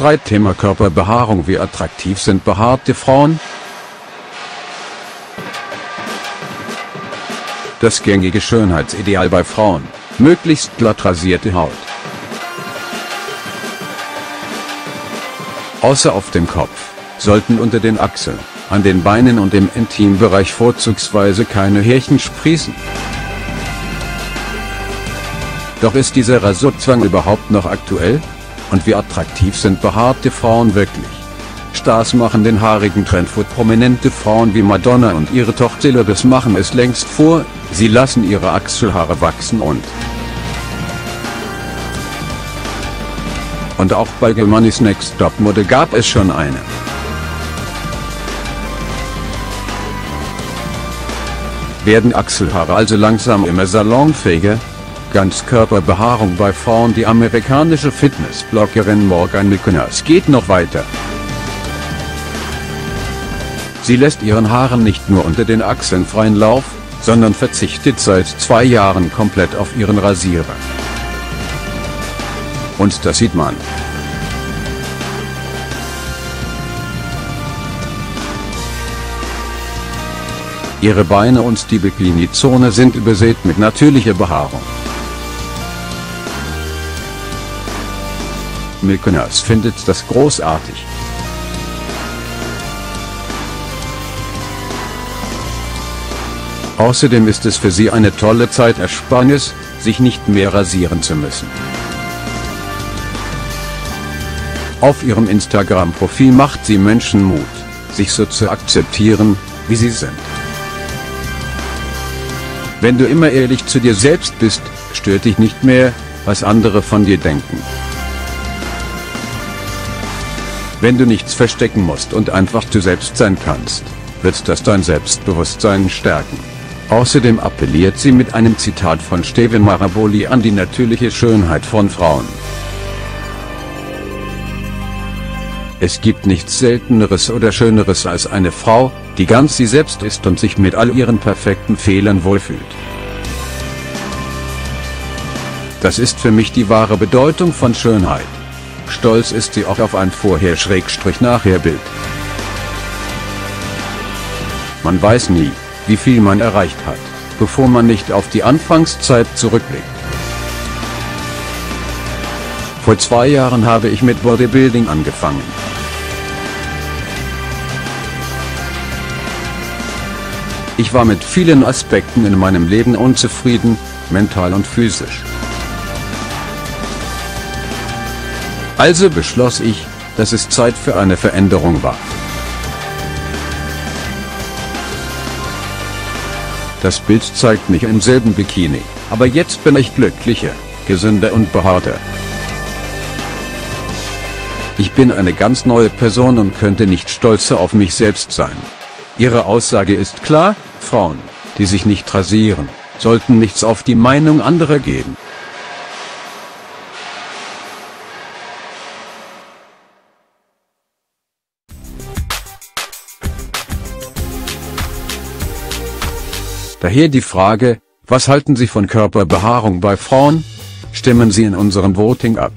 Streitthema Körperbehaarung Wie attraktiv sind behaarte Frauen? Das gängige Schönheitsideal bei Frauen, möglichst glatt rasierte Haut. Außer auf dem Kopf, sollten unter den Achseln, an den Beinen und im Intimbereich vorzugsweise keine Härchen sprießen. Doch ist dieser Rasurzwang überhaupt noch aktuell? Und wie attraktiv sind behaarte Frauen wirklich? Stars machen den haarigen Trend vor prominente Frauen wie Madonna und ihre Tochter Lourdes machen es längst vor, sie lassen ihre Achselhaare wachsen und Und auch bei Germany's Next Top Model gab es schon eine. Werden Achselhaare also langsam immer salonfähiger? Ganzkörperbehaarung bei Frauen Die amerikanische Fitnessbloggerin Morgan Nicholas geht noch weiter. Sie lässt ihren Haaren nicht nur unter den Achseln freien Lauf, sondern verzichtet seit zwei Jahren komplett auf ihren Rasierer. Und das sieht man. Ihre Beine und die Bikini-Zone sind übersät mit natürlicher Behaarung. Milkeners findet das großartig. Außerdem ist es für sie eine tolle Zeitersparnis, sich nicht mehr rasieren zu müssen. Auf ihrem Instagram-Profil macht sie Menschen Mut, sich so zu akzeptieren, wie sie sind. Wenn du immer ehrlich zu dir selbst bist, stört dich nicht mehr, was andere von dir denken. Wenn du nichts verstecken musst und einfach du selbst sein kannst, wird das dein Selbstbewusstsein stärken. Außerdem appelliert sie mit einem Zitat von Steven Maraboli an die natürliche Schönheit von Frauen. Es gibt nichts Selteneres oder Schöneres als eine Frau, die ganz sie selbst ist und sich mit all ihren perfekten Fehlern wohlfühlt. Das ist für mich die wahre Bedeutung von Schönheit. Stolz ist sie auch auf ein Vorher-Nachher-Bild. Man weiß nie, wie viel man erreicht hat, bevor man nicht auf die Anfangszeit zurückblickt. Vor zwei Jahren habe ich mit Bodybuilding angefangen. Ich war mit vielen Aspekten in meinem Leben unzufrieden, mental und physisch. Also beschloss ich, dass es Zeit für eine Veränderung war. Das Bild zeigt mich im selben Bikini, aber jetzt bin ich glücklicher, gesünder und behaarter. Ich bin eine ganz neue Person und könnte nicht stolzer auf mich selbst sein. Ihre Aussage ist klar, Frauen, die sich nicht rasieren, sollten nichts auf die Meinung anderer geben. Daher die Frage, was halten Sie von Körperbehaarung bei Frauen? Stimmen Sie in unserem Voting ab.